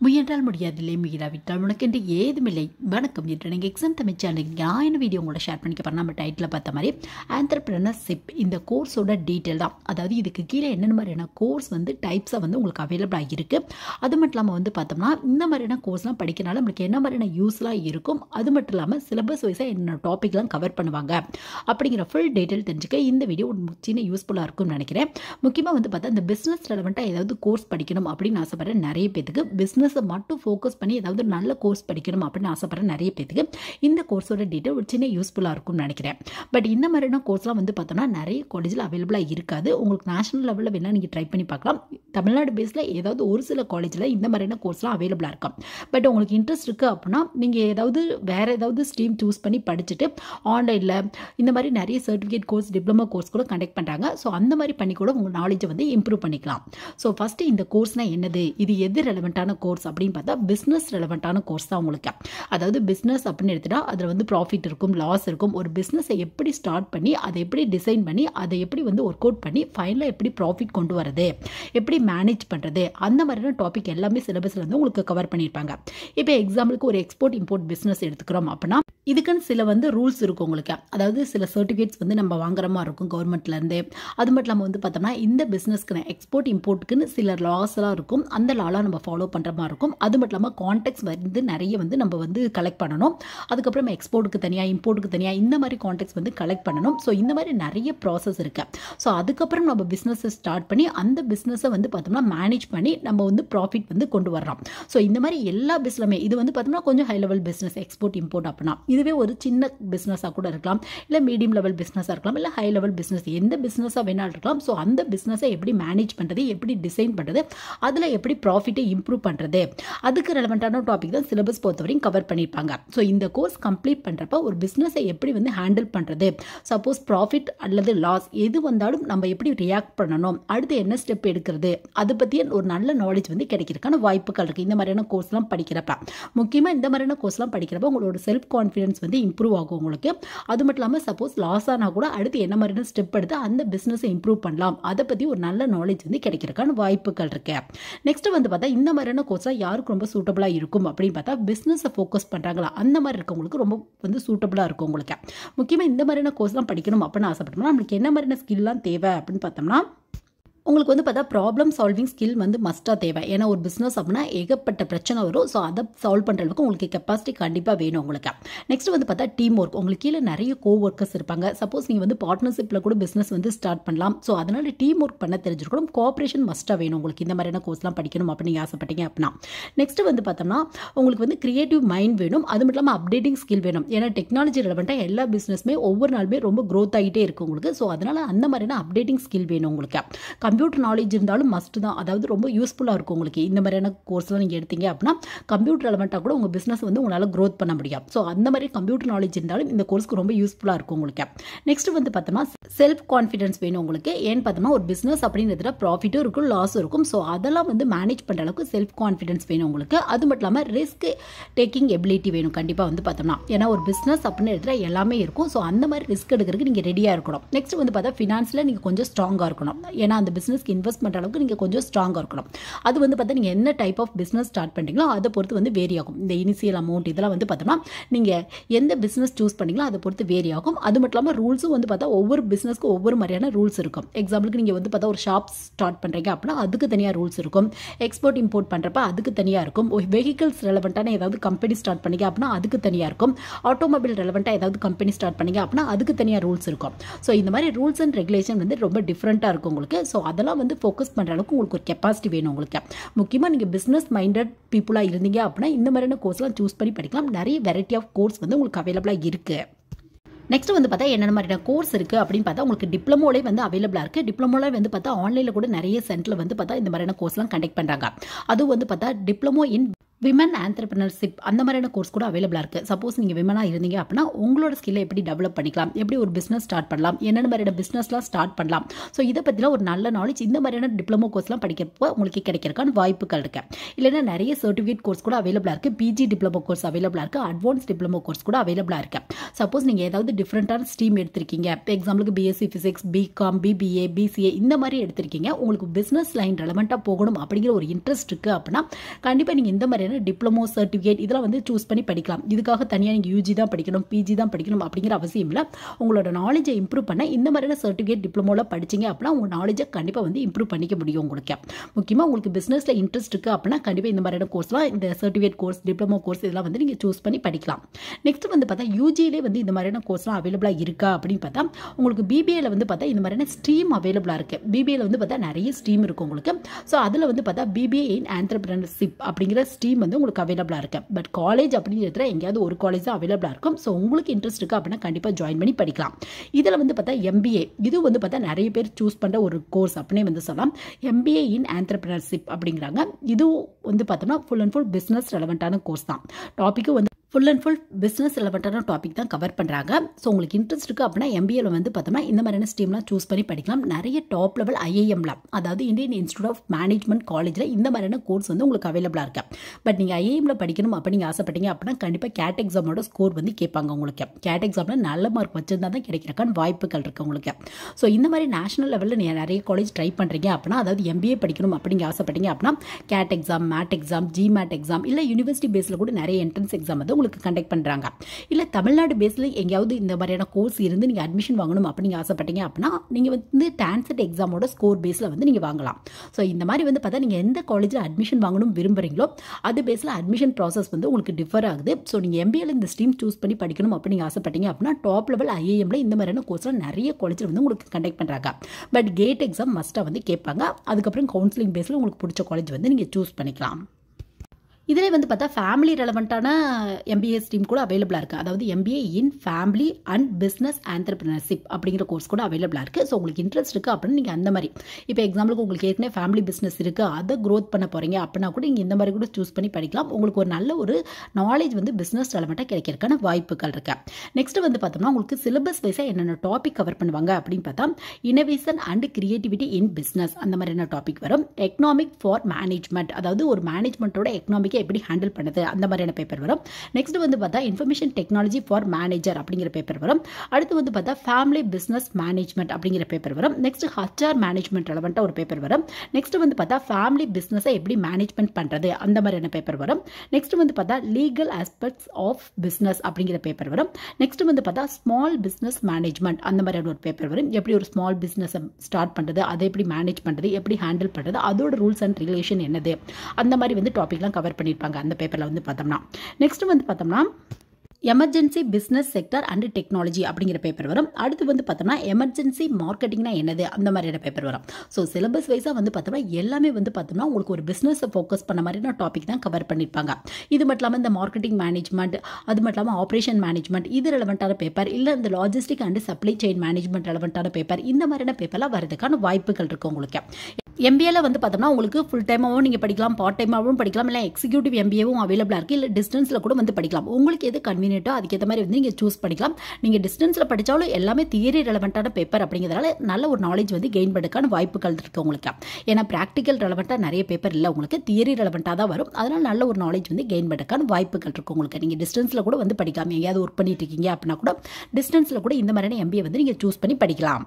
முயன்றால் முடியாதில்லை முயலாவிட்டால் உனக்கு என்று ஏதுமில்லை. வணக்கம் என்று நீங்கள் எக்ஸாம் தமிழ் சேனல் என்ன வீடியோ உங்களோட ஷேர் பண்ணிக்க போகிறேன் நம்ம டைட்டில் பார்த்த மாதிரி ஆண்டர்பிரினர்ஷிப் இந்த கோர்ஸோட டீட்டெயில் தான். அதாவது இதுக்கு கீழே என்னென்ன மாதிரியான கோர்ஸ் வந்து டைப்ஸாக வந்து உங்களுக்கு அவைலபிளாக இருக்குது அது மட்டும் இல்லாமல் வந்து பார்த்தோம்னா இந்த மாதிரியான கோர்ஸ்லாம் படிக்கிறனால நம்மளுக்கு என்ன மாதிரியான யூஸ்லாம் இருக்கும்? அது மட்டும் இல்லாமல் சிலபஸ் வைஸாக என்னென்ன டாப்பிக்லாம் கவர் பண்ணுவாங்க? அப்படிங்கிற ஃபுல் டீட்டெயில் தெரிஞ்சுக்க இந்த வீடியோ ஒரு சின்ன யூஸ்ஃபுல்லாக இருக்கும்னு நினைக்கிறேன். முக்கியமாக வந்து பார்த்தா இந்த பிஸ்னஸ் ரெலவெண்ட்டாக ஏதாவது கோர்ஸ் படிக்கணும் அப்படின்னு ஆசைப்படுற நிறைய பேத்துக்கு பிஸ்னஸ் மட்டும் ஃபோக்கஸ் பண்ணி ஏதாவது நல்ல கோர்ஸ் படிக்கணும் அப்படின்னு ஆசைப்படுற நிறைய பேத்துக்கு இந்த கோர்ஸோட டீட்டெயில் ஒரு சின்ன யூஸ்ஃபுல்லாக இருக்கும்னு நினைக்கிறேன். பட் இந்த மாதிரியான கோர்ஸ்லாம் வந்து பார்த்தோம்னா நிறைய காலேஜில் அவைலபிளாக இருக்காது. உங்களுக்கு நேஷனல் லெவலில் வேணால் நீங்கள் ட்ரை பண்ணி பார்க்கலாம். தமிழ்நாடு பேஸில் ஏதாவது ஒரு சில காலேஜில் இந்த மாதிரியான கோர்ஸ்லாம் அவைலபிளாக இருக்கும். பட் உங்களுக்கு இன்ட்ரெஸ்ட் இருக்குது அப்படின்னா நீங்கள் ஏதாவது வேறு ஏதாவது ஸ்ட்ரீம் சூஸ் பண்ணி படிச்சுட்டு ஆன்லைனில் இந்த மாதிரி நிறைய சர்டிஃபிகேட் கோர்ஸ் டிப்ளமோ கோர்ஸ் கூட கண்டக்ட் பண்ணுறாங்க ஸோ அந்த மாதிரி பண்ணி கூட உங்கள் நாலேஜை வந்து இம்ப்ரூவ் பண்ணிக்கலாம். ஸோ ஃபஸ்ட்டு இந்த கோர்ஸ்னால் என்னது? இது எது ரெலவெண்ட்டான கோர்ஸ் அப்படின்னு பார்த்தா பிஸ்னஸ் ரெலவெண்ட்டான கோர்ஸ் தான் உங்களுக்கு. அதாவது பிஸ்னஸ் அப்படின்னு எடுத்துகிட்டா அதில் வந்து ப்ராஃபிட் இருக்கும் லாஸ் இருக்கும். ஒரு பிஸ்னஸை எப்படி ஸ்டார்ட் பண்ணி அதை எப்படி டிசைன் பண்ணி அதை எப்படி வந்து ஒர்க் அவுட் பண்ணி ஃபைனலாக எப்படி ப்ராஃபிட் கொண்டு வரது எப்படி மேனேஜ் பண்ணுறது அந்த மாதிரியான டாபிக் எல்லாமே சிலபஸில் வந்து உங்களுக்கு கவர் பண்ணியிருப்பாங்க. இப்போ எக்ஸாம்பிளுக்கு ஒரு எக்ஸ்போர்ட் இம்போர்ட் பிஸ்னஸ் எடுத்துக்கிறோம் அப்படின்னா இதுக்குன்னு சில வந்து ரூல்ஸ் இருக்கும் உங்களுக்கு. அதாவது சில சர்டிஃபிகேட்ஸ் வந்து நம்ம வாங்குற மாதிரி இருக்கும் கவர்மெண்ட்லேருந்து அது மட்டும் இல்லாமல் வந்து பார்த்தோம்னா இந்த பிஸ்னஸ்க்கு எக்ஸ்போர்ட் இம்போர்ட்டுக்குன்னு சில லாஸ்லாம் இருக்கும். அந்த லாலாம் நம்ம ஃபாலோ பண்ணுற மாதிரி இருக்கும். அது மட்டும் இல்லாமல் கான்டெக்ட்ஸ் வந்து நிறைய வந்து நம்ம வந்து கலெக்ட் பண்ணணும். அதுக்கப்புறம் எக்ஸ்போர்ட்டுக்கு தனியாக இம்போர்ட்டுக்கு தனியாக இந்த மாதிரி கான்டெக்ட்ஸ் வந்து கலெக்ட் பண்ணணும். ஸோ இந்த மாதிரி நிறைய ப்ராசஸ் இருக்குது ஸோ அதுக்கப்புறம் நம்ம பிஸ்னஸை ஸ்டார்ட் பண்ணி அந்த பிஸ்னஸை வந்து பார்த்தோம்னா மேனேஜ் பண்ணி நம்ம வந்து ப்ராஃபிட் வந்து கொண்டு வர்றோம் ஸோ இந்த மாதிரி எல்லா பிஸ்னஸுமே இது வந்து பார்த்தோம்னா கொஞ்சம் high level business export import அப்படின்னா இதுவே ஒரு சின்ன பிஸ்னஸாக கூட இருக்கலாம். இல்லை மீடியம் லெவல் பிஸ்னஸாக இருக்கலாம். இல்லை ஹை லெவல் பிஸ்னஸ் எந்த பிஸ்னஸாக வேணாலும் இருக்கலாம். ஸோ அந்த பிஸ்னஸை எப்படி மேனேஜ் பண்ணுறது எப்படி டிசைன் பண்ணுறது அதில் எப்படி ப்ராஃபிட்டை இம்ப்ரூவ் பண்ணுறது அதுக்கு ரெலவெண்ட்டான டாபிக் தான் சிலபஸ் பொறுத்தவரையும் கவர் பண்ணியிருப்பாங்க. ஸோ இந்த கோர்ஸ் கம்ப்ளீட் பண்ணுறப்ப ஒரு பிஸ்னஸை எப்படி வந்து ஹேண்டில் பண்ணுறது சப்போஸ் ப்ராஃபிட் அல்லது லாஸ் எது வந்தாலும் நம்ம எப்படி ரியாக்ட் பண்ணணும் அடுத்து என்ன ஸ்டெப் எடுக்கிறது அதை பற்றிய ஒரு நல்ல நாலேஜ் வந்து கிடைக்கிறதுக்கான வாய்ப்புகள் இருக்குது இந்த மாதிரியான கோர்ஸ்லாம் படிக்கிறப்ப. முக்கியமாக இந்த மாதிரியான கோர்ஸ்லாம் படிக்கிறப்ப உங்களோட செல்ஃப் கான்ஃபிடன்ஸ் வந்து இம்ப்ரூவ் ஆகும் உங்களுக்கு. அது மட்டும் இல்லாமல் சப்போஸ் லாஸ் ஆனால் கூட அடுத்து என்ன மாதிரியான ஸ்டெப் எடுத்து அந்த பிஸ்னஸை இம்ப்ரூவ் பண்ணலாம். அதை பற்றி ஒரு நல்ல நாலேஜ் வந்து கிடைக்கிறதுக்கான வாய்ப்புகள் இருக்குது நெக்ஸ்ட் வந்து பார்த்தா இந்த மாதிரியான கோர்ஸ்லாம் யாருக்கு ரொம்ப சூட்டபுளாக இருக்கும் அப்படின்னு பார்த்தா பிஸ்னஸை ஃபோக்கஸ் பண்ணுறாங்களா அந்த மாதிரி இருக்கவங்களுக்கு ரொம்ப வந்து சூட்டபுளாக இருக்கும் உங்களுக்கு. முக்கியமாக இந்த மாதிரியான கோர்ஸ்லாம் படிக்கணும் அப்படின்னு ஆசைப்பட்டோம்னா நம்மளுக்கு என்ன மாதிரியான ஸ்கில்லாம் தேவை அப்படின்னு பார்த்தோம்னா உங்களுக்கு வந்து பார்த்தா ப்ராப்ளம் சால்விங் ஸ்கில் வந்து மஸ்ட்டாக தேவை. ஏன்னா ஒரு பிஸ்னஸ் அப்படின்னா ஏகப்பட்ட பிரச்சனை வரும். ஸோ அதை சால்வ் பண்ணுற அளவுக்கு உங்களுக்கு கெப்பாசிட்டி கண்டிப்பாக வேணும் உங்களுக்கு. நெக்ஸ்ட் வந்து பார்த்தா டீம் ஒர்க் உங்களுக்கு கீழே நிறைய கோ ஒர்க்கர்ஸ் இருப்பாங்க. சப்போஸ் நீங்கள் வந்து பார்ட்னர்ஷிப்பில் கூட பிஸ்னஸ் வந்து ஸ்டார்ட் பண்ணலாம். ஸோ அதனால் டீம் ஒர்க் பண்ண தெரிஞ்சிருக்கணும். கோஆப்ரேஷன் மஸ்ட்டாக வேணும் உங்களுக்கு. இந்த மாதிரியான கோர்ஸ்லாம் படிக்கணும் அப்படின்னு ஆசைப்பட்டீங்க அப்படின்னா. நெக்ஸ்ட் வந்து பார்த்தோம்னா உங்களுக்கு வந்து கிரியேட்டிவ் மைண்ட் வேணும். அது மட்டும் இல்லாமல் அப்டேட்டிங் ஸ்கில் வேணும். ஏன்னா டெக்னாலஜி ரெலவெண்ட்டாக எல்லா பிஸ்னஸுமே ஒவ்வொரு நாளுமே ரொம்ப க்ரோத் ஆகிட்டே இருக்கும் உங்களுக்கு. ஸோ அதனால் அந்த மாதிரியான அப்டேட்டிங் ஸ்கில் வேணும் உங்களுக்கு. கம்ப்யூட்டர் நாலேஜ் இருந்தாலும் மஸ்ட் தான். அதாவது ரொம்ப யூஸ்ஃபுல்லாக இருக்கும் உங்களுக்கு. இந்த மாதிரியான கோர்ஸ்லாம் நீங்கள் எடுத்தீங்க அப்படின்னா கம்ப்யூட்டர் எலமெண்ட்டாக கூட உங்கள் பிஸ்னஸ் வந்து உங்களால் க்ரோத் பண்ண முடியும். ஸோ அந்த மாதிரி கம்ப்யூட்டர் நாலேஜ் இருந்தாலும் இந்த கோர்ஸ்க்கு ரொம்ப யூஸ்ஃபுல்லாக இருக்கும் உங்களுக்கு. நெக்ஸ்ட் வந்து பார்த்தோம்னா செல்ஃப் கான்ஃபிடன்ஸ் வேணும் உங்களுக்கு. ஏன்னு பார்த்தோம்னா ஒரு பிஸ்னஸ் அப்படின்றதுல ப்ராஃபிட்டும் இருக்கும் லாஸும் இருக்கும். ஸோ அதெல்லாம் வந்து மேனேஜ் பண்ணுற அளவுக்கு செல்ஃப் கான்ஃபிடன்ஸ் வேணும் உங்களுக்கு. அது மட்டும் இல்லாமல் ரிஸ்க் டேக்கிங் எபிலிட்டி வேணும். கண்டிப்பாக வந்து பார்த்தோம்னா. ஏன்னா ஒரு பிஸ்னஸ் அப்படின்னு இடத்துல எல்லாமே இருக்கும். ஸோ அந்த மாதிரி ரிஸ்க் எடுக்கிறதுக்கு நீங்கள் ரெடியாக இருக்கணும். நெக்ஸ்ட் வந்து பார்த்தா ஃபினான்ஸில் நீங்கள் கொஞ்சம் ஸ்ட்ராங்காக இருக்கணும். ஏன்னா அந்த பிஸ்னஸ்க்கு இன்வெஸ்ட் பண்ணுற அளவுக்கு நீங்கள் கொஞ்சம் ஸ்ட்ராங்காக இருக்கணும். அது வந்து பார்த்தா நீங்கள் என்ன டைப் ஆஃப் பிஸ்னஸ் ஸ்டார்ட் பண்ணுறீங்களோ அதை பொறுத்து வந்து வேரி ஆகும். இந்த இனிஷியல் அமௌண்ட் இதெல்லாம் வந்து பார்த்தோம்னா நீங்கள் எந்த பிஸ்னஸ் சூஸ் பண்ணீங்களோ அதை பொறுத்து வேரி ஆகும். அது மட்டும் இல்லாமல் ரூல்ஸும் வந்து பார்த்தா ஒவ்வொரு பிஸ்னஸ்க்கு ஒவ்வொரு மாதிரியான ரூல்ஸ் இருக்கும். எக்ஸாம்பிளுக்கு நீங்கள் வந்து பார்த்தா ஒரு ஷாப் ஸ்டார்ட் பண்ணுறீங்க அப்படின்னா அதுக்கு தனியாக ரூல்ஸ் இருக்கும். எக்ஸ்போர்ட் இம்போர்ட் பண்ணுறப்ப அதுக்கு தனியாக இருக்கும். வெஹிக்கிள்ஸ் ரெலவெண்ட்டான ஏதாவது கம்பெனி ஸ்டார்ட் பண்ணீங்க அப்படின்னா அதுக்கு தனியாக இருக்கும். ஆட்டோமொபைல் ரெலவெண்ட்டாக ஏதாவது கம்பெனி ஸ்டார்ட் பண்ணீங்க அப்படின்னா அதுக்கு தனியாக ரூல்ஸ் இருக்கும். ஸோ இந்த மாதிரி ரூல்ஸ் அண்ட் ரெகுலேஷன் வந்து ரொம்ப டிஃப்ரெண்ட்டாக இருக்கும் உங்களுக்கு. ஸோ அதெல்லாம் வந்து ஃபோக்கஸ் பண்ணுற அளவுக்கு உங்களுக்கு ஒரு கெப்பாசிட்டி வேணும் உங்களுக்கு. முக்கியமாக நீங்கள் பிஸ்னஸ் மைண்டட் பீப்புளாக இருந்தீங்க அப்படின்னா இந்த மாதிரியான கோர்ஸ்லாம் சூஸ் பண்ணி படிக்கலாம். நிறைய வெரைட்டி ஆஃப் கோர்ஸ் வந்து உங்களுக்கு அவைலபிளாக இருக்குது நெக்ஸ்ட் வந்து பார்த்தா என்னென்ன மாதிரியான கோர்ஸ் இருக்குது அப்படின்னு பார்த்தா உங்களுக்கு டிப்ளமோலே வந்து அவைலபிளாக இருக்குது டிப்ளமோல வந்து பார்த்தா ஆன்லைனில் கூட நிறைய சென்டரில் வந்து பார்த்தா இந்த மாதிரியான கோர்ஸ்லாம் கண்டக்ட் பண்ணுறாங்க அதுவும் வந்து பார்த்தா டிப்ளமோ இன் விமன் ஆண்டர்பிரினர்ஷிப் அந்த மாதிரியான கோர்ஸ் கூட அவைலபிளாக இருக்குது சப்போஸ் நீங்கள் விமனாக இருந்தீங்க அப்படின்னா உங்களோட ஸ்கில்லை எப்படி டெவலப் பண்ணிக்கலாம்? எப்படி ஒரு பிஸ்னஸ் ஸ்டார்ட் பண்ணலாம்? என்னென்ன மாதிரியான பிஸ்னஸ்லாம் ஸ்டார்ட் பண்ணலாம்? ஸோ இதை பற்றிலாம் ஒரு நல்ல நாலேஜ் இந்த மாதிரியான டிப்ளமோ கோர்ஸ்லாம் படிக்கிறப்போ உங்களுக்கு கிடைக்கிறக்கான வாய்ப்புகள் இருக்கு. இல்லைன்னா நிறைய சர்டிஃபிகேட் கோர்ஸ் கூட அவைலபிளாக இருக்குது பிஜி டிப்ளமோ கோர்ஸ் அவைலபிளாக இருக்குது அட்வான்ஸ் டிப்ளமோ கோர்ஸ் கூட அவைலபிளாக இருக்குது சப்போஸ் நீங்கள் ஏதாவது டிஃப்ரெண்ட்டான ஸ்ட்ரீம் எடுத்திருக்கீங்க. இப்போ எக்ஸாம்பிளுக்கு BSc physics BCom BBA BCA இந்த மாதிரி எடுத்திருக்கீங்க. உங்களுக்கு பிஸ்னஸ் லைன் ரெலவெண்ட்டாக போகணும் அப்படிங்கிற ஒரு இன்ட்ரெஸ்ட் இருக்குது அப்படின்னா கண்டிப்பாக நீங்கள் இந்த மாதிரியான டிப்ளமோ சர்டிஃபிகேட் இதெல்லாம் வந்து சூஸ் பண்ணி படிக்கலாம். இதுக்காக தனியாக நீங்கள் யூஜி தான் படிக்கணும் பிஜி தான் படிக்கணும் அப்படிங்கிற அவசியம் இல்லை. உங்களோட நாலேஜை இம்ப்ரூவ் பண்ண இந்த மாதிரியான சர்டிஃபிகேட் டிப்ளமோவில் படிச்சிங்க அப்படின்னா உங்கள் நாலேஜை கண்டிப்பாக வந்து இம்ப்ரூவ் பண்ணிக்க முடியும் உங்களுக்கு. முக்கியமாக உங்களுக்கு பிஸ்னஸில் இன்ட்ரெஸ்ட் இருக்குது அப்படின்னா கண்டிப்பாக இந்த மாதிரியான கோர்ஸ்லாம் இந்த சர்டிஃபிகேட் கோர்ஸ் டிப்ளமோ கோர்ஸ் இதெல்லாம் வந்து நீங்கள் சூஸ் பண்ணி படிக்கலாம். நெக்ஸ்ட் வந்து பார்த்தா யூஜிலே வந்து இந்த மாதிரியான கோர்ஸ்லாம் அவைலபிளாக இருக்கா அப்படின்னு பார்த்தா உங்களுக்கு பிபிஏல வந்து பார்த்தா இந்த மாதிரியான ஸ்ட்ரீம் அவைலபிளாக இருக்குது பிபிஏல வந்து பார்த்தா நிறைய ஸ்ட்ரீம் இருக்கும் உங்களுக்கு. ஸோ அதில் வந்து பார்த்தா பிபிஏ இன் ஆண்டர்பிரினர்ஷிப் அப்படிங்கிற ஸ்ட்ரீம் வந்து உங்களுக்கு அவைலபிளாக இருக்கு. பட் காலேஜ் அப்படிங்கிறதுல எங்கேயாவது ஒரு காலேஜ் தான் அவைலபிளாக இருக்கும். ஸோ உங்களுக்கு இன்ட்ரெஸ்ட் இருக்குது அப்படின்னா கண்டிப்பாக ஜாயின் பண்ணி படிக்கலாம். இதில் வந்து பார்த்தா எம்பிஏ இது வந்து பார்த்தா நிறைய பேர் சூஸ் பண்ணுற ஒரு கோர்ஸ் அப்படின்னே வந்து சொல்லலாம். எம்பிஏ இன் ஆண்டர்பிரினர்ஷிப் அப்படிங்கிறாங்க. இதுவும் வந்து பார்த்தோம்னா ஃபுல் அண்ட் ஃபுல் பிஸ்னஸ் ரெலவெண்ட்டான கோர்ஸ் தான். டாப்பிக்கும் வந்து ஃபுல் அண்ட் ஃபுல் பிஸ்னஸ் ரிலவெண்ட்டான டாபிக் தான் கவர் பண்ணுறாங்க ஸோ உங்களுக்கு இன்ட்ரெஸ்ட் இருக்குது அப்படின்னா எம்பிஏல வந்து பார்த்தோம்னா இந்த மாதிரியான ஸ்ட்ரீம்லாம் சூஸ் பண்ணி படிக்கலாம். நிறைய டாப் லெவல் ஐஏஎம்ல அதாவது இந்தியன் இன்ஸ்டியூட் ஆஃப் மேனேஜ்மெண்ட் காலேஜில் இந்த மாதிரியான கோர்ஸ் வந்து உங்களுக்கு அவைலபிளாக இருக்கு. பட் நீங்கள் ஐஏஎம்ல படிக்கணும் அப்படி நீங்கள் ஆசைப்பட்டீங்க அப்படின்னா கண்டிப்பாக கேட் எக்ஸாமோட ஸ்கோர் வந்து கேட்பாங்க உங்களுக்கு. கேட் எக்ஸாமில் நல்ல மார்க் வச்சிருந்தா தான் கிடைக்கிறக்கான வாய்ப்புகள் இருக்குது உங்களுக்கு. ஸோ இந்த மாதிரி நேஷனல் லெவலில் நீங்கள் நிறைய காலேஜ் ட்ரை பண்ணுறீங்க அப்படின்னா அதாவது எம்பிஏ படிக்கணும் அப்படிங்க ஆசைப்பட்டீங்க அப்படின்னா CAT exam MAT exam GMAT exam இல்லை யூனிவர்சிட்டி பேஸில் கூட நிறைய என்ட்ரன்ஸ் எக்ஸாம் வந்து உங்களுக்கு கண்டக்ட் பண்ணுறாங்க இல்லை தமிழ்நாடு பேஸில் எங்கேயாவது இந்த மாதிரியான கோர்ஸ் இருந்து நீங்கள் அட்மிஷன் வாங்கணும் அப்படின்னு ஆசைப்பட்டீங்க அப்படின்னா நீங்கள் வந்து டான்செட் எக்ஸாமோட ஸ்கோர் பேஸில் வந்து நீங்கள் வாங்கலாம். ஸோ இந்த மாதிரி வந்து பார்த்தா நீங்கள் எந்த காலேஜில் அட்மிஷன் வாங்கணும் விரும்புகிறீங்களோ அது பேஸில் அட்மிஷன் ப்ராசஸ் வந்து உங்களுக்கு டிஃபர் ஆகுது. ஸோ நீங்கள் எம்பிஏல இந்த ஸ்ட்ரீம் சூஸ் பண்ணி படிக்கணும் அப்படின்னு ஆசைப்பட்டீங்க அப்படின்னா டாப் லெவல் ஐஏஎம்ல இந்த மாதிரியான கோர்ஸ்லாம் நிறைய காலேஜில் வந்து உங்களுக்கு கண்டக்ட் பண்ணுறாங்க பட் கேட் எக்ஸாம் மஸ்ட்டாக வந்து கேட்பாங்க. அதுக்கப்புறம் கவுன்சிலிங் பேஸில் உங்களுக்கு பிடிச்ச காலேஜ் வந்து நீங்கள் சூஸ் பண்ணிக்கலாம். இதிலே வந்து பார்த்தா ஃபேமிலி ரெலவெண்ட்டான எம்பிஏ ஸ்ட்ரீம் கூட அவைலபிளாக இருக்குது அதாவது MBA in family and business entrepreneurship அப்படிங்கிற கோர்ஸ் கூட அவைலபிளாக இருக்குது ஸோ உங்களுக்கு இன்ட்ரெஸ்ட் இருக்குது அப்படின்னு நீங்கள் அந்த மாதிரி. இப்போ எக்ஸாம்பிளுக்கு உங்களுக்கு ஏற்கனவே ஃபேமிலி பிஸ்னஸ் இருக்குது அதை க்ரோத் பண்ண போகிறீங்க அப்படின்னா கூட நீங்கள் இந்த மாதிரி கூட சூஸ் பண்ணி படிக்கலாம். உங்களுக்கு ஒரு நல்ல ஒரு நாலேஜ் வந்து பிஸ்னஸ் ரெலவெண்ட்டாக கிடைக்கிறதுக்கான வாய்ப்புகள் இருக்குது நெக்ஸ்ட் வந்து பார்த்தோம்னா உங்களுக்கு சிலபஸ் வைஸாக என்னென்ன டாபிக் கவர் பண்ணுவாங்க அப்படின்னு பார்த்தா innovation and creativity in business அந்த மாதிரியான டாபிக் வரும். எக்கனாமிக் ஃபார் மேனேஜ்மெண்ட் அதாவது ஒரு மேனேஜ்மெண்ட்டோட எக்கனாமிக் எப்படி ஹேண்டில் பண்ணுது? அந்த மாதிரியான பேப்பர் வரும். நெக்ஸ்ட் வந்து பார்த்தா இன்ஃபர்மேஷன் டெக்னாலஜி ஃபார் மேனேஜர் அப்படிங்கிற பேப்பர் வரும். அடுத்து வந்து பார்த்தா ஃபேமிலி பிஸ்னஸ் மேனேஜ்மெண்ட் அப்படிங்கிற பேப்பர் வரும். நெக்ஸ்ட் ஹச்ஆர் மேனேஜ்மெண்ட் ரெலவெண்ட்டாக ஒரு பேப்பர் வரும். நெக்ஸ்ட் வந்து பார்த்தா ஃபேமிலி பிஸ்னஸை எப்படி மேனேஜ்மெண்ட் பண்ணுறது அந்த மாதிரியான பேப்பர் வரும். நெக்ஸ்ட் வந்து பார்த்தா லீகல் ஆஸ்பெக்ட்ஸ் ஆஃப் பிஸ்னஸ் அப்படிங்கிற பேப்பர் வரும். நெக்ஸ்ட் வந்து பார்த்தா ஸ்மால் பிஸ்னஸ் மேனேஜ்மெண்ட் அந்த மாதிரியான ஒரு பேப்பர் வரும். எப்படி ஒரு ஸ்மால் பிஸ்னஸை ஸ்டார்ட் பண்ணுறது அதை எப்படி மேனேஜ் பண்ணுறது எப்படி ஹேண்டில் பண்ணுறது அதோட ரூல்ஸ் அண்ட் ரிலேஷன் என்னது? அந்த மாதிரி வந்து டாபிக்லாம் கவர் பண்ணியிருப்பாங்க அந்த பேப்பரில் வந்து பார்த்தோம்னா. நெக்ஸ்ட் வந்து பார்த்தோம்னா emergency business sector and technology அப்படிங்கிற பேப்பர் வரும். அடுத்து வந்து பார்த்தோம்னா எமர்ஜென்சி மார்க்கெட்டிங்னா என்னது? அந்த மாதிரியான பேப்பர் வரும். ஸோ சிலபஸ் வைஸாக வந்து பார்த்தோம்னா எல்லாமே வந்து பார்த்தோம்னா உங்களுக்கு ஒரு பிஸ்னஸை ஃபோக்கஸ் பண்ண மாதிரியான டாபிக் தான் கவர் பண்ணியிருப்பாங்க இது மட்டும் இல்லாமல் இந்த மார்க்கெட்டிங் மேனேஜ்மெண்ட் அது மட்டும் இல்லாமல் ஆப்ரேஷன் மேனேஜ்மெண்ட் இது ரெலவெண்ட்டான பேப்பர் இல்லை இந்த logistic and supply chain management ரெலவெண்ட்டான paper இந்த மாதிரியான பேப்பர்லாம் வரதுக்கான வாய்ப்புகள் இருக்குது உங்களுக்கு. எம்பிஏல வந்து பார்த்தோம்னா உங்களுக்கு ஃபுல் டைமாகவும் நீங்கள் படிக்கலாம் பார்ட் டைமாகவும் படிக்கலாம் இல்லை எக்ஸிக்யூட்டிவ் எம்பிஏவும் அவைலபிளாக இருக்குது இல்லை டிஸ்டன்ஸில் கூட வந்து படிக்கலாம். உங்களுக்கு எது கன்வீனியன்ட்டோ அதுக்கேற்ற மாதிரி வந்து நீங்கள் சூஸ் பண்ணிக்கலாம். நீங்கள் டிஸ்டன்ஸில் படித்தாலும் எல்லாமே தியரி ரெலவெண்ட்டான பேப்பர் அப்படிங்கிறதால நல்ல ஒரு நாலேஜ் வந்து கெயின் பண்ணுறதுக்கான வாய்ப்புகள் இருக்குது உங்களுக்கு. ஏன்னா ப்ராக்டிக்கல் ரெலவெண்ட்டாக நிறைய பேப்பர் இல்லை உங்களுக்கு தியரி ரெலவெண்ட்டாக தான் வரும். அதனால் நல்ல ஒரு நாலேஜ் வந்து கெயின் பண்ணுறதுக்கான வாய்ப்புகள் இருக்குது உங்களுக்கு. நீங்கள் டிஸ்டன்ஸில் கூட வந்து படிக்கலாம். எங்கேயாவது ஒர்க் பண்ணிட்டு இருக்கீங்க அப்படின்னா கூட டிஸ்டன்ஸில் கூட இந்த மாதிரியான எம்பிஏ வந்து நீங்கள் சூஸ் பண்ணி படிக்கலாம்.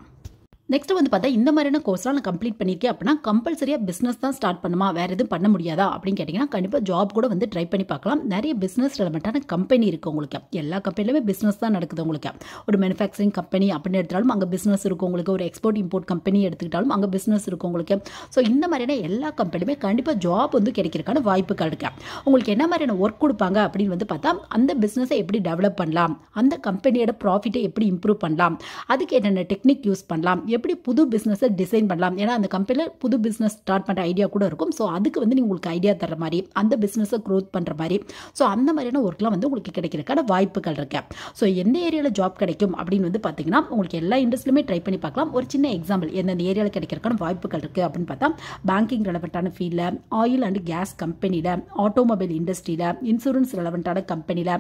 நெக்ஸ்ட் வந்து பார்த்தா இந்த மாதிரியான கோர்ஸ்லாம் நான் கம்ப்ளீட் பண்ணியிருக்கேன் அப்படின்னா கம்பல்சரியாக பிஸ்னஸ் தான் ஸ்டார்ட் பண்ணுமா? வேறு எதுவும் பண்ண முடியாதா? அப்படின்னு கேட்டிங்கன்னா கண்டிப்பாக ஜாப் கூட வந்து ட்ரை பண்ணி பார்க்கலாம். நிறைய பிஸ்னஸ் ரெலமெண்ட்டான கம்பெனி இருக்குது உங்களுக்கு. எல்லா கம்பெனிலுமே பிஸ்னஸ் தான் நடக்குது உங்களுக்கு. ஒரு மேனுஃபேக்சரிங் கம்பெனி அப்படின்னு எடுத்தாலும் அங்கே பிஸ்னஸ் இருக்கும் உங்களுக்கு. ஒரு எக்ஸ்போர்ட் இம்போர்ட் கம்பெனி எடுத்துக்கிட்டாலும் அங்கே பிஸ்னஸ் இருக்கும் உங்களுக்கு. ஸோ இந்த மாதிரியான எல்லா கம்பெனியுமே கண்டிப்பாக ஜாப் வந்து கிடைக்கிறதுக்கான வாய்ப்புகள் இருக்கு. உங்களுக்கு என்ன மாதிரியான ஒர்க் கொடுப்பாங்க அப்படின்னு வந்து பார்த்தா அந்த பிஸ்னஸை எப்படி டெவலப் பண்ணலாம்? அந்த கம்பெனியோட ப்ராஃபிட்டை எப்படி இம்ப்ரூவ் பண்ணலாம்? அதுக்கு என்னென்ன டெக்னிக் யூஸ் பண்ணலாம்? எப்படி புது பிஸ்னஸை டிசைன் பண்ணலாம்? ஏன்னா அந்த கம்பெனியில் புது பிஸ்னஸ் ஸ்டார்ட் பண்ணுற ஐடியா கூட இருக்கும். ஸோ அதுக்கு வந்து நீங்கள் உங்களுக்கு ஐடியா தர மாதிரி அந்த பிஸ்னஸை க்ரோத் பண்ணுற மாதிரி. ஸோ அந்த மாதிரியான ஒர்க்லாம் வந்து உங்களுக்கு கிடைக்கிறதுக்கான வாய்ப்புகள் இருக்கு. ஸோ எந்த ஏரியாவில் ஜாப் கிடைக்கும் அப்படின்னு வந்து பார்த்தீங்கன்னா உங்களுக்கு எல்லா இண்டஸ்ட்ரியுமே ட்ரை பண்ணி பார்க்கலாம். ஒரு சின்ன எக்ஸாம்பிள் எந்தெந்த ஏரியாவில் கிடைக்கிறதுக்கான வாய்ப்புகள் இருக்குது அப்படின்னு பார்த்தா பேங்கிங் ரெலவெண்ட்டான ஃபீல்டில் ஆயில் அண்ட் கேஸ் கம்பெனியில் ஆட்டோமொபைல் இண்டஸ்ட்ரியில் இன்சூரன்ஸ் ரெலவெண்ட்டான கம்பெனியில்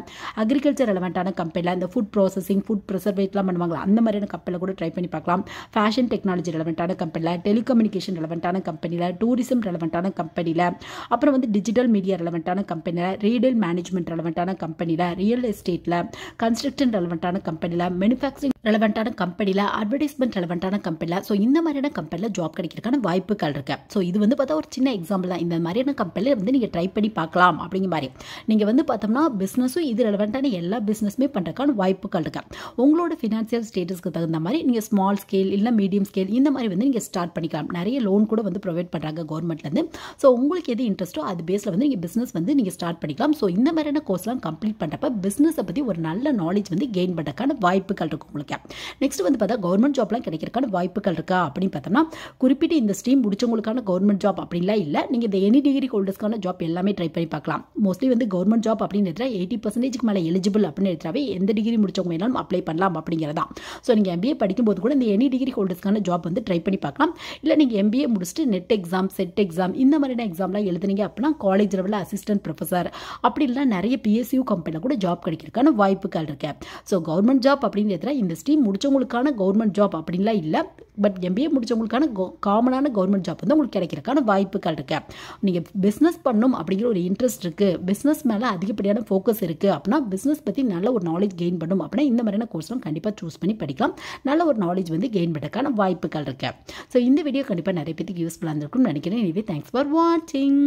அக்ரிகல்ச்சர் ரெலவெண்ட்டான கம்பெனியில் இந்த ஃபுட் ப்ராசஸிங் ஃபுட் ப்ரிசர்வேட்லாம் பண்ணுவாங்களா? அந்த மாதிரியான கம்பெனியில் கூட ட்ரை பண்ணி பார்க்கலாம். ஃபேஷன் டெக்னாலஜி ரெலவெண்ட்டான கம்பெனியில் டெலிகம்யூனிகேஷன் ரெலவெண்ட்டான கம்பெனியில் டூரிசம் ரெலவெண்ட்டான கம்பெனியில் அப்புறம் வந்து டிஜிட்டல் மீடியா ரெலவெண்ட்டான கம்பெனியில் ரீடெயில் மேனேஜ்மெண்ட் ரெலவெண்ட்டான கம்பெனியில் ரியல் எஸ்டேட்டில் கன்ஸ்ட்ரக்ஷன் ரெலவெண்ட்டான கம்பெனியில் மேனுஃபேக்சரிங் ரெலவெண்ட்டான கம்பெனியில் அட்வர்டைஸ்மெண்ட் ரெலவெண்ட்டான கம்பெனியில் ஸோ இந்த மாதிரியான கம்பெனியில் ஜாப் கிடைக்கிறதுக்கான வாய்ப்புகள் இருக்குது ஸோ இது வந்து பார்த்தா ஒரு சின்ன எக்ஸாம்பிள் தான். இந்த மாதிரியான கம்பெனியில் வந்து நீங்கள் ட்ரை பண்ணி பார்க்கலாம் அப்படிங்கிற மாதிரி. நீங்கள் வந்து பார்த்தோம்னா பிஸ்னஸும் இது ரெலவெண்ட்டான எல்லா பிஸ்னஸுமே பண்ணுறதுக்கான வாய்ப்புகள் இருக்குது உங்களோட ஃபினான்சியல் ஸ்டேட்டஸ்க்கு தகுந்த மாதிரி நீங்கள் ஸ்மால் ஸ்கேல் இல்லை மீடியம் ஸ்கேல் இந்த மாதிரி வந்து நீங்கள் ஸ்டார்ட் பண்ணிக்கலாம். நிறைய லோன் கூட வந்து ப்ரொவைட் பண்ணுறாங்க கவர்மெண்ட்லேருந்து ஸோ உங்களுக்கு எது இன்ட்ரெஸ்ட்டோ அது பேஸில் வந்து நீங்கள் பிஸ்னஸ் வந்து நீங்கள் ஸ்டார்ட் பண்ணிக்கலாம். ஸோ இந்த மாதிரியான கோர்ஸ்லாம் கம்ப்ளீட் பண்ணுறப்ப பிஸ்னஸை பற்றி ஒரு நல்ல நாலேஜ் வந்து கெயின் பண்ணுறதுக்கான வாய்ப்புகள் இருக்கும் உங்களுக்கு. நெக்ஸ்ட் வந்து பார்த்தா கவர்மெண்ட் ஜாப்லாம் கிடைக்கிறதுக்கான வாய்ப்புகள் இருக்கா அப்படின்னு பார்த்தோம்னா குறிப்பிட்டு இந்த ஸ்ட்ரீம் முடிச்சவங்களுக்கான கவர்மெண்ட் ஜாப் அப்படின்லாம் இல்லை. நீங்கள் இந்த எனி டிகிரி ஹோல்டர்ஸ்க்கான ஜாப் எல்லாமே ட்ரை பண்ணி பார்க்கலாம். மோஸ்ட்லி வந்து கவர்மெண்ட் ஜாப் அப்படின்னு எடுத்தால் எயிட்டி பர்சன்டேஜ்க்கு மேலே எலிஜிபிள் அப்படின்னு எடுத்தாவே எந்த டிகிரி முடிச்சவங்க வேணாலும் அப்ளை பண்ணலாம் அப்படிங்கிறதான் ஸோ நீங்கள் எம்பிஏ படிக்கும்போது கூட இந்த எனி டிகிரி ஹோல்டர்ஸ்க்கான ஜாப் வந்து ட்ரை பண்ணி பார்க்கலாம். இல்லை நீங்கள் எம்பிஏ முடிச்சுட்டு நெட் எக்ஸாம் செட் எக்ஸாம் இந்த மாதிரியான எக்ஸாம்லாம் எழுதுனீங்க அப்படின்னா காலேஜ் லெவலில் அசிஸ்டன்ட் ப்ரொஃபஸர் அப்படி இல்லைனா நிறைய பிஎஸ்சியூ கம்பெனியில் கூட ஜாப் கிடைக்கிறதுக்கான வாய்ப்புகள் இருக்கு. ஸோ கவர்மெண்ட் ஜாப் அப்படின்னு எடுத்தா இந்த ஸ்ட்ரீம் முடிச்சவங்களுக்கான கவர்மெண்ட் ஜாப் அப்படின்லாம் இல்லை. பட் எம்பிஏ முடிச்சவங்களுக்கான காமனான கவர்மெண்ட் ஜாப் வந்து உங்களுக்கு கிடைக்கிறதுக்கான வாய்ப்புகள் இருக்கு. நீங்கள் பிஸ்னஸ் பண்ணணும் அப்படிங்கிற ஒரு இன்ட்ரெஸ்ட் இருக்குது பிஸ்னஸ் மேலே அதிகப்படியான ஃபோக்கஸ் இருக்குது அப்படின்னா பிஸ்னஸ் பற்றி நல்ல ஒரு நாலேஜ் கெயின் பண்ணும் அப்படின்னா இந்த மாதிரியான கோர்ஸ்லாம் கண்டிப்பாக சூஸ் பண்ணி படிக்கலாம். நல்ல ஒரு நாலேஜ் வந்து கெயின் பண்ணுறதுக்கான வாய்ப்புகள் இருக்குது ஸோ இந்த வீடியோ கண்டிப்பாக நிறைய பேருக்கு யூஸ்ஃபுல்லாக இருந்திருக்கும்னு நினைக்கிறேன். எனவே தேங்க்ஸ் ஃபார் வாட்சிங்